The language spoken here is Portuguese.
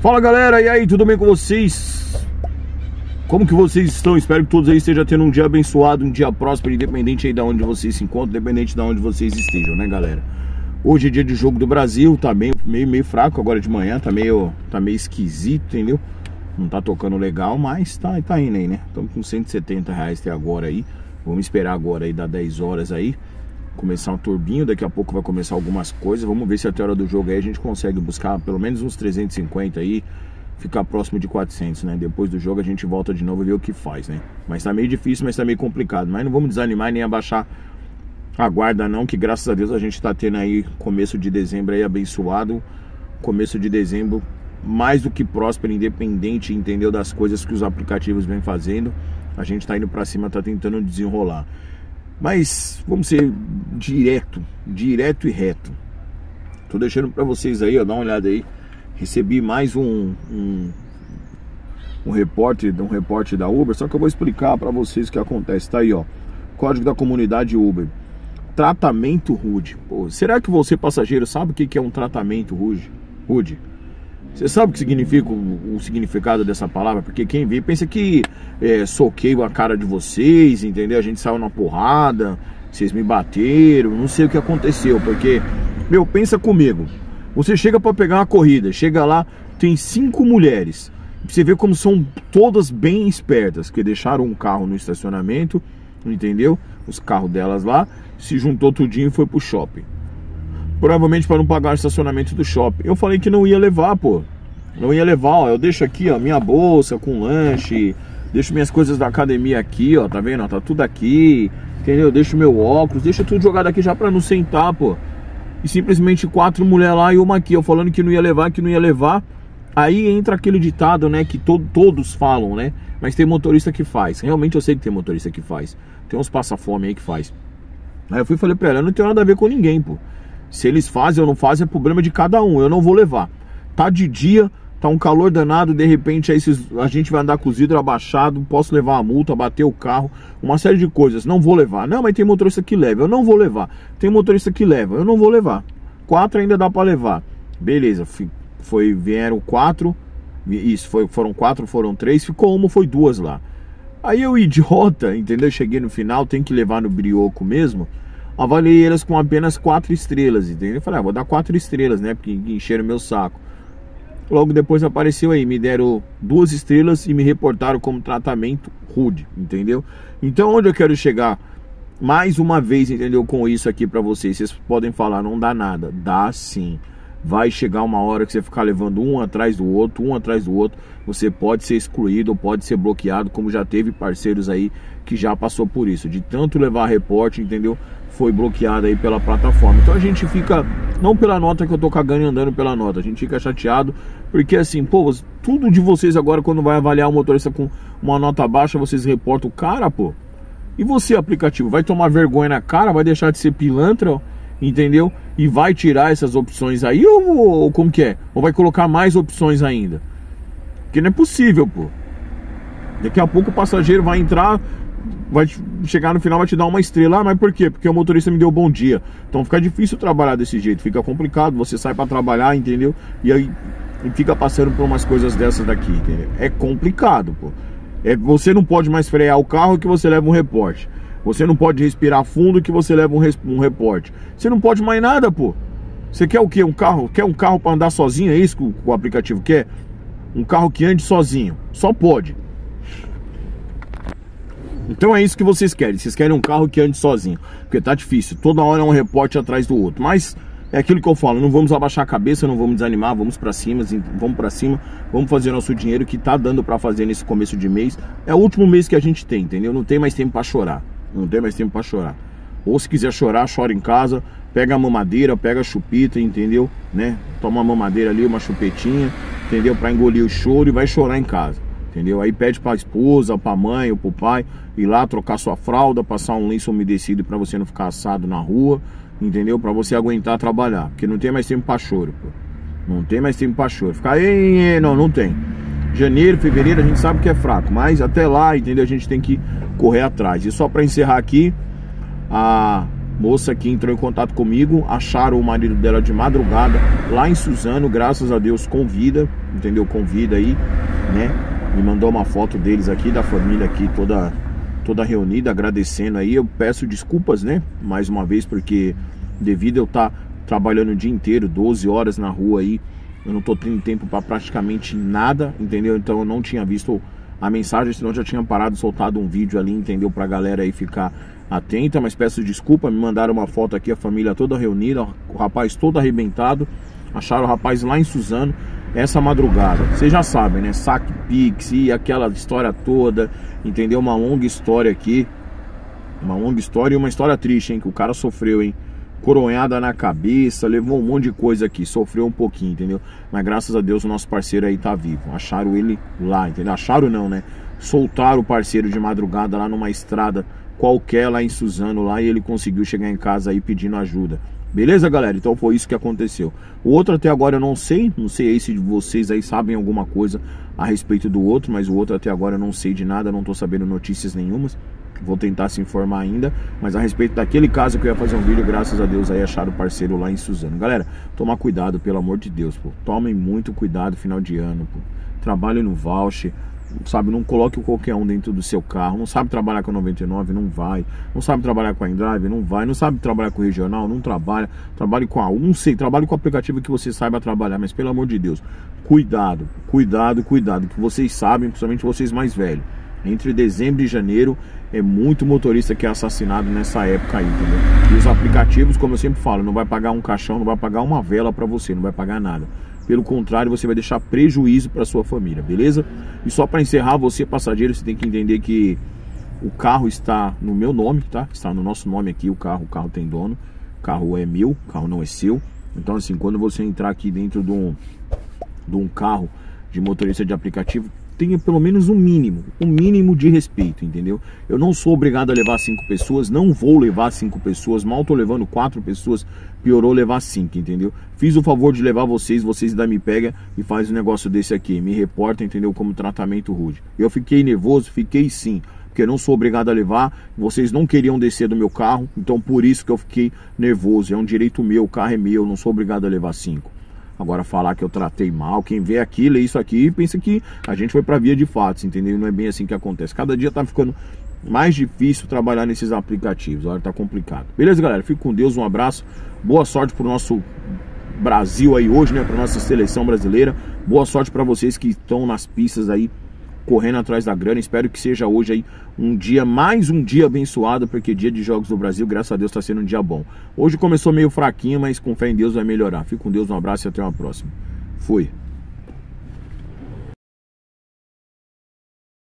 Fala galera, e aí, tudo bem com vocês? Como que vocês estão? Espero que todos aí estejam tendo um dia abençoado, um dia próspero, independente aí de onde vocês se encontram, independente de onde vocês estejam, né galera? Hoje é dia de jogo do Brasil, tá meio, meio, meio fraco agora de manhã, tá meio, tá meio esquisito, entendeu? Não tá tocando legal, mas tá, tá indo aí, né? Estamos com 170 reais até agora aí. Vamos esperar agora aí, dar 10 horas aí começar um turbinho, daqui a pouco vai começar algumas coisas. Vamos ver se até a hora do jogo aí a gente consegue buscar pelo menos uns 350 aí, ficar próximo de 400, né? Depois do jogo a gente volta de novo e vê o que faz, né? Mas tá meio difícil, mas tá meio complicado. Mas não vamos desanimar nem abaixar a guarda não, que graças a Deus a gente tá tendo aí começo de dezembro aí abençoado. Começo de dezembro mais do que próspero, independente, entendeu? Das coisas que os aplicativos vêm fazendo. A gente tá indo para cima, tá tentando desenrolar. Mas vamos ser direto, direto e reto. Tô deixando para vocês aí, ó, dá uma olhada aí. Recebi mais um, um um repórter, um repórter da Uber, só que eu vou explicar para vocês o que acontece. Tá aí, ó. Código da comunidade Uber. Tratamento rude. Pô, será que você passageiro sabe o que é um tratamento rude? Rude. Você sabe o que significa o, o, significado dessa palavra? Porque quem vê pensa que é, soquei a cara de vocês, entendeu? A gente saiu na porrada, vocês me bateram, não sei o que aconteceu, porque, meu, pensa comigo. Você chega para pegar uma corrida, chega lá, tem cinco mulheres. Você vê como são todas bem espertas, que deixaram um carro no estacionamento, entendeu? Os carros delas lá, se juntou tudinho e foi pro shopping provavelmente para não pagar o estacionamento do shopping. Eu falei que não ia levar, pô. Não ia levar, ó. Eu deixo aqui, ó, minha bolsa com lanche, deixo minhas coisas da academia aqui, ó, tá vendo? Tá tudo aqui, entendeu? Deixo meu óculos, deixa tudo jogado aqui já para não sentar, pô. E simplesmente quatro mulheres lá e uma aqui, eu falando que não ia levar, que não ia levar. Aí entra aquele ditado, né, que to todos falam, né? Mas tem motorista que faz. Realmente eu sei que tem motorista que faz. Tem uns passa-fome aí que faz. Aí eu fui e falei pra ela, não tenho nada a ver com ninguém, pô. Se eles fazem ou não fazem é problema de cada um. Eu não vou levar. Tá de dia, tá um calor danado, de repente aí a gente vai andar com os vidros abaixados, posso levar a multa, bater o carro, uma série de coisas. Não vou levar. Não, mas tem motorista que leva. Eu não vou levar. Tem motorista que leva. Eu não vou levar. Quatro ainda dá para levar. Beleza, foi vieram quatro. Isso, foi, foram quatro, foram três, ficou uma, foi duas lá. Aí eu, idiota, entendeu? Cheguei no final, tem que levar no brioco mesmo avaliei elas com apenas quatro estrelas, entendeu? Eu falei, ah, vou dar quatro estrelas, né? Porque encheram meu saco. Logo depois apareceu aí, me deram duas estrelas e me reportaram como tratamento rude, entendeu? Então onde eu quero chegar? Mais uma vez, entendeu? Com isso aqui para vocês, vocês podem falar, não dá nada. Dá sim vai chegar uma hora que você ficar levando um atrás do outro, um atrás do outro, você pode ser excluído ou pode ser bloqueado, como já teve parceiros aí que já passou por isso, de tanto levar reporte, entendeu? Foi bloqueado aí pela plataforma. Então a gente fica, não pela nota que eu tô cagando e andando pela nota, a gente fica chateado, porque assim, pô, tudo de vocês agora quando vai avaliar o motorista com uma nota baixa, vocês reportam o cara, pô. E você, aplicativo, vai tomar vergonha na cara, vai deixar de ser pilantra, ó? Entendeu? E vai tirar essas opções aí ou, ou, como que é? Ou vai colocar mais opções ainda? Porque não é possível, pô. Daqui a pouco o passageiro vai entrar, vai chegar no final, vai te dar uma estrela. Ah, mas por quê? Porque o motorista me deu bom dia. Então fica difícil trabalhar desse jeito, fica complicado. Você sai para trabalhar, entendeu? E aí e fica passando por umas coisas dessas daqui, entendeu? É complicado, pô. É, você não pode mais frear o carro que você leva um reporte. Você não pode respirar fundo que você leva um, um reporte. Você não pode mais nada, pô. Você quer o quê? Um carro? Quer um carro para andar sozinho? É isso que o, o aplicativo quer? Um carro que ande sozinho. Só pode. Então é isso que vocês querem. Vocês querem um carro que ande sozinho. Porque tá difícil. Toda hora é um reporte atrás do outro. Mas é aquilo que eu falo, não vamos abaixar a cabeça, não vamos desanimar, vamos para cima, vamos para cima, vamos fazer nosso dinheiro que tá dando para fazer nesse começo de mês. É o último mês que a gente tem, entendeu? Não tem mais tempo para chorar. Não tem mais tempo para chorar. Ou se quiser chorar, chora em casa, pega a mamadeira, pega a chupita, entendeu? Né? Toma uma mamadeira ali, uma chupetinha, entendeu? Para engolir o choro e vai chorar em casa. Entendeu? Aí pede para a esposa, para a mãe ou para o pai ir lá trocar sua fralda, passar um lenço umedecido para você não ficar assado na rua, entendeu? Para você aguentar trabalhar, porque não tem mais tempo para choro, pô. Não tem mais tempo para choro. Ficar, não, não tem. Janeiro, fevereiro a gente sabe que é fraco, mas até lá, entendeu? A gente tem que correr atrás. E só para encerrar aqui, a moça que entrou em contato comigo, acharam o marido dela de madrugada lá em Suzano, graças a Deus com vida, entendeu? Com vida aí, né? Me mandou uma foto deles aqui, da família aqui toda toda reunida, agradecendo aí. Eu peço desculpas, né? Mais uma vez, porque devido eu estar tá trabalhando o dia inteiro, 12 horas na rua aí, eu não tô tendo tempo para praticamente nada, entendeu? Então eu não tinha visto a mensagem, senão eu já tinha parado, soltado um vídeo ali, entendeu? Pra galera aí ficar atenta, mas peço desculpa, me mandaram uma foto aqui, a família toda reunida, o rapaz todo arrebentado, acharam o rapaz lá em Suzano, essa madrugada. Vocês já sabem, né? Saque Pix e aquela história toda, entendeu? Uma longa história aqui, uma longa história e uma história triste, hein? Que o cara sofreu, hein? Coronhada na cabeça, levou um monte de coisa aqui, sofreu um pouquinho, entendeu? Mas graças a Deus o nosso parceiro aí tá vivo. Acharam ele lá, entendeu? Acharam não, né? Soltaram o parceiro de madrugada lá numa estrada qualquer lá em Suzano lá e ele conseguiu chegar em casa aí pedindo ajuda. Beleza, galera? Então foi isso que aconteceu. O outro até agora eu não sei, não sei aí se vocês aí sabem alguma coisa a respeito do outro, mas o outro até agora eu não sei de nada, não tô sabendo notícias nenhumas. Vou tentar se informar ainda, mas a respeito daquele caso que eu ia fazer um vídeo, graças a Deus aí acharam o parceiro lá em Suzano. Galera, tomar cuidado, pelo amor de Deus, pô. Tomem muito cuidado final de ano, pô. Trabalhem no voucher, sabe, não coloque qualquer um dentro do seu carro, não sabe trabalhar com 99, não vai, não sabe trabalhar com a Endrive, não vai, não sabe trabalhar com regional, não trabalha, trabalhe com a não sei, trabalhe com o aplicativo que você saiba trabalhar, mas pelo amor de Deus, cuidado, cuidado, cuidado, que vocês sabem, principalmente vocês mais velhos, entre dezembro e janeiro é muito motorista que é assassinado nessa época aí, entendeu? E os aplicativos, como eu sempre falo, não vai pagar um caixão, não vai pagar uma vela para você, não vai pagar nada. Pelo contrário, você vai deixar prejuízo para sua família, beleza? E só para encerrar, você passageiro, você tem que entender que o carro está no meu nome, tá? Está no nosso nome aqui, o carro, o carro tem dono. O carro é meu, o carro não é seu. Então assim, quando você entrar aqui dentro de um, de um carro de motorista de aplicativo, tenha pelo menos um mínimo, um mínimo de respeito, entendeu? Eu não sou obrigado a levar cinco pessoas, não vou levar cinco pessoas, mal tô levando quatro pessoas, piorou levar cinco, entendeu? Fiz o favor de levar vocês, vocês ainda me pega e faz um negócio desse aqui, me reporta, entendeu? Como tratamento rude. Eu fiquei nervoso, fiquei sim, porque não sou obrigado a levar, vocês não queriam descer do meu carro, então por isso que eu fiquei nervoso, é um direito meu, o carro é meu, não sou obrigado a levar cinco. Agora falar que eu tratei mal, quem vê aqui, lê isso aqui pensa que a gente foi para via de fatos, entendeu? Não é bem assim que acontece. Cada dia tá ficando mais difícil trabalhar nesses aplicativos. Olha, tá complicado. Beleza, galera? Fico com Deus, um abraço. Boa sorte pro nosso Brasil aí hoje, né? Pra nossa seleção brasileira. Boa sorte para vocês que estão nas pistas aí correndo atrás da grana. Espero que seja hoje aí um dia, mais um dia abençoado, porque dia de Jogos do Brasil, graças a Deus, está sendo um dia bom. Hoje começou meio fraquinho, mas com fé em Deus vai melhorar. Fique com Deus, um abraço e até uma próxima. Fui.